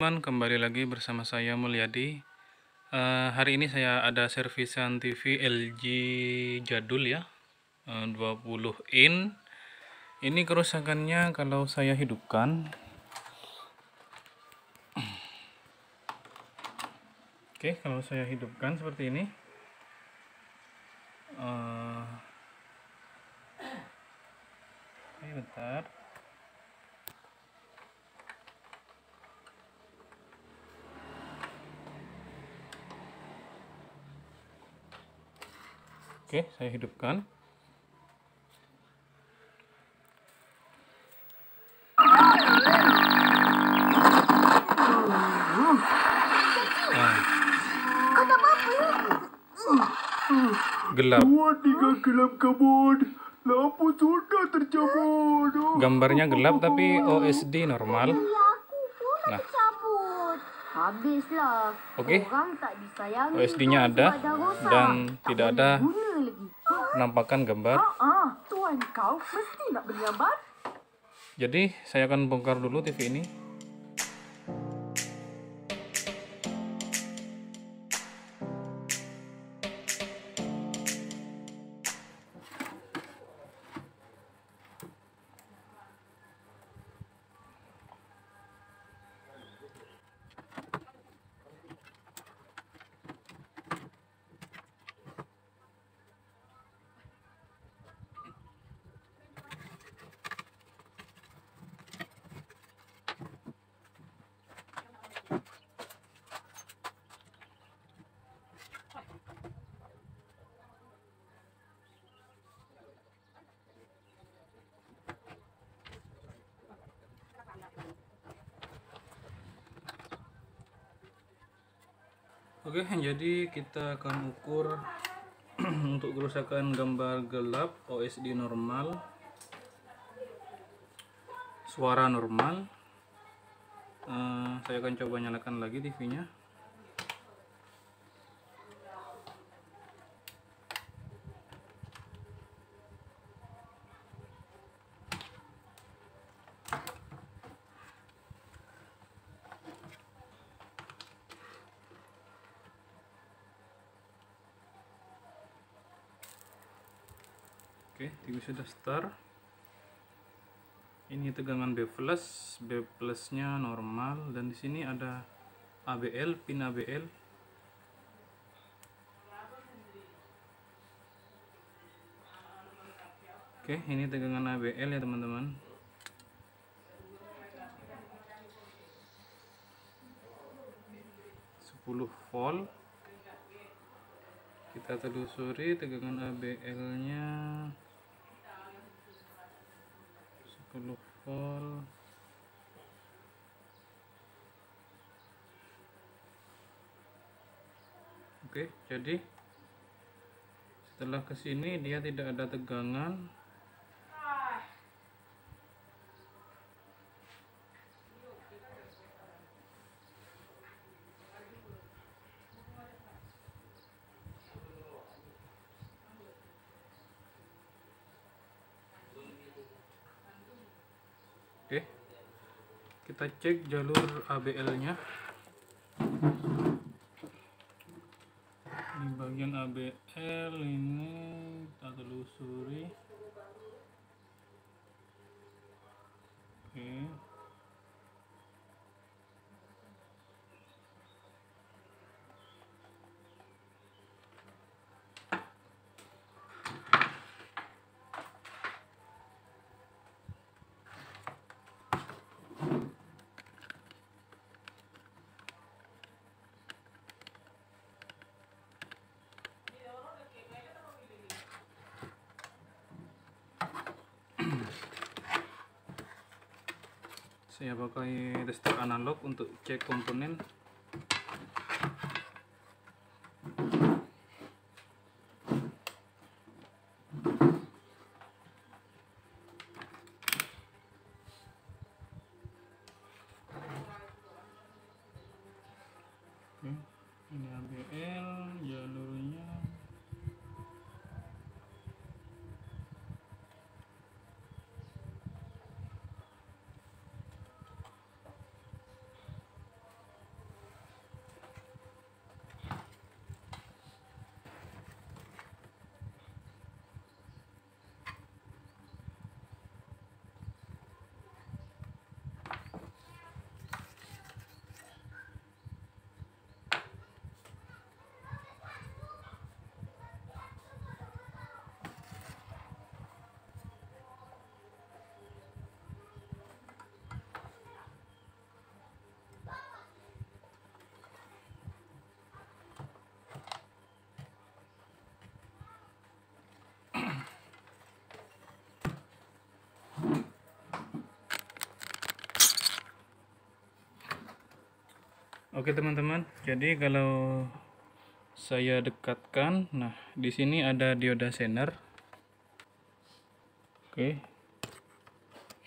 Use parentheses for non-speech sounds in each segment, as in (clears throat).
teman kembali lagi bersama saya Mulyadi. Uh, hari ini saya ada servisan TV LG jadul ya. Uh, 20 in. Ini kerusakannya kalau saya hidupkan. Oke okay, kalau saya hidupkan seperti ini. Uh, ini bentar Oke, saya hidupkan. Nah. Gelap. gelap kabut. Lampu sudah tercabut. Gambarnya gelap tapi OSD normal. Nah. Habislah. Oke. Orang tak disayangi. OSD-nya ada dan tidak ada penampakan gambar. Tuan kau mesti nak berjabat. Jadi saya akan bongkar dulu TV ini. Oke, jadi kita akan ukur (clears throat) untuk kerusakan gambar gelap OSD normal, suara normal. Uh, saya akan coba nyalakan lagi TV-nya. Oke, TV sudah start. Ini tegangan B plus, B plusnya normal dan di sini ada ABL, pin ABL. Oke, ini tegangan ABL ya teman-teman. Sepuluh volt kita telusuri tegangan ABL nya 10 volt oke jadi setelah ke sini dia tidak ada tegangan Oke. Kita cek jalur ABL-nya. Ini bagian ABL ini kita telusuri. Oke. Saya pakai tester analog untuk cek komponen. Oke, ini ABL jalurnya Oke teman-teman, jadi kalau saya dekatkan, nah di sini ada dioda zener. Oke,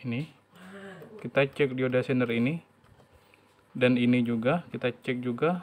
ini kita cek dioda zener ini dan ini juga kita cek juga.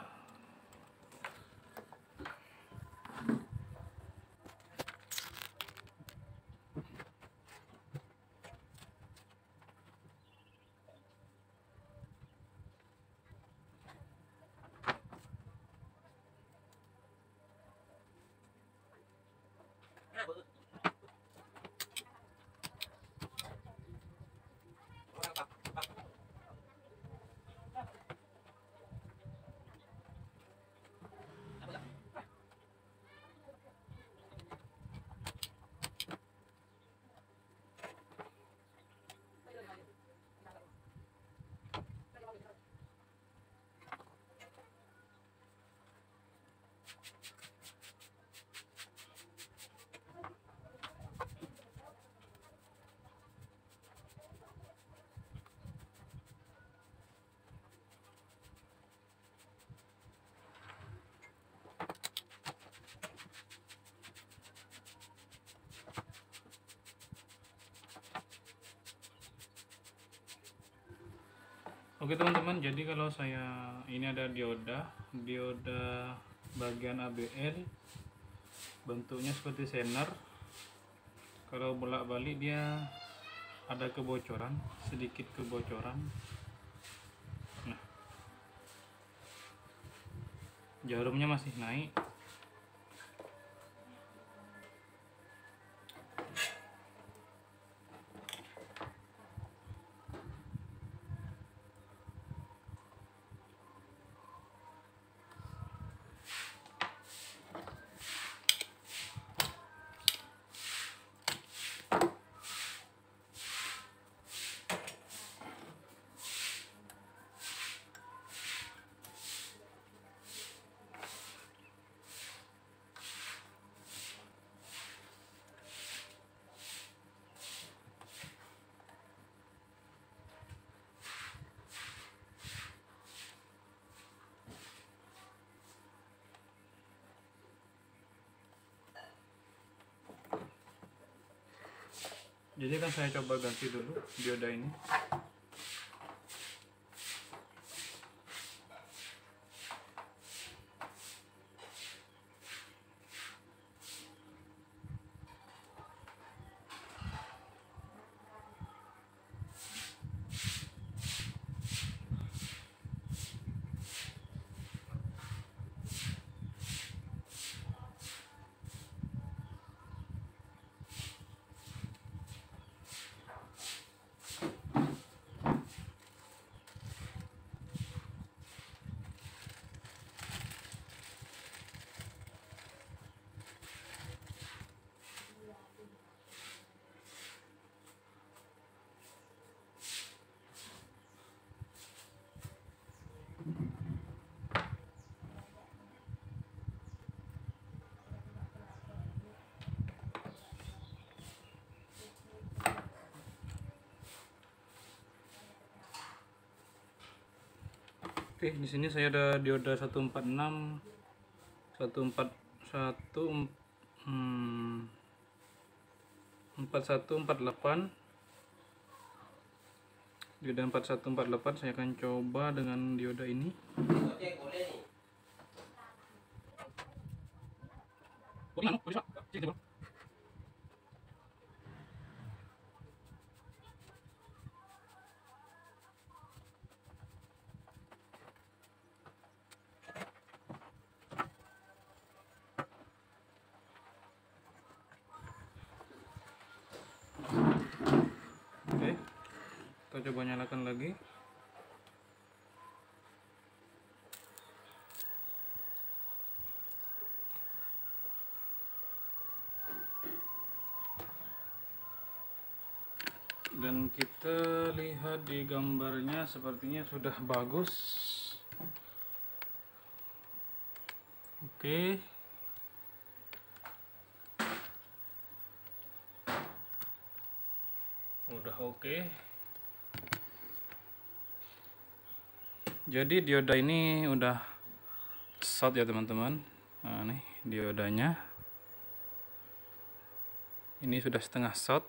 Oke teman-teman, jadi kalau saya ini ada dioda, dioda bagian ABL bentuknya seperti senar. Kalau bolak-balik dia ada kebocoran, sedikit kebocoran. Nah, jarumnya masih naik. Jadi kan saya coba ganti dulu dioda ini. Oke, di sini saya ada dioda 146 141 hmm, 4148 dioda 4148 saya akan coba dengan dioda ini. Oke, kita coba nyalakan lagi. Dan kita lihat di gambarnya sepertinya sudah bagus. Oke. Udah oke. Jadi dioda ini udah short ya teman-teman. Nah nih diodanya. Ini sudah setengah short